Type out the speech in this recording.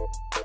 Bye.